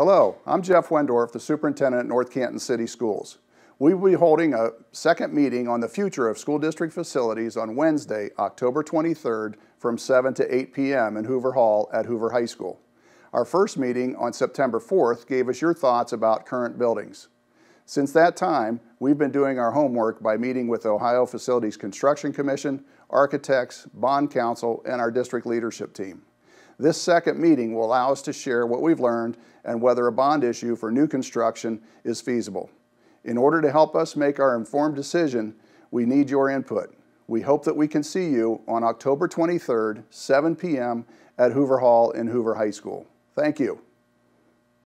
Hello, I'm Jeff Wendorf, the superintendent at North Canton City Schools. We will be holding a second meeting on the future of school district facilities on Wednesday, October 23rd from 7 to 8 p.m. in Hoover Hall at Hoover High School. Our first meeting on September 4th gave us your thoughts about current buildings. Since that time, we've been doing our homework by meeting with the Ohio Facilities Construction Commission, architects, bond counsel, and our district leadership team. This second meeting will allow us to share what we've learned and whether a bond issue for new construction is feasible. In order to help us make our informed decision, we need your input. We hope that we can see you on October 23rd, 7 p.m. at Hoover Hall in Hoover High School. Thank you.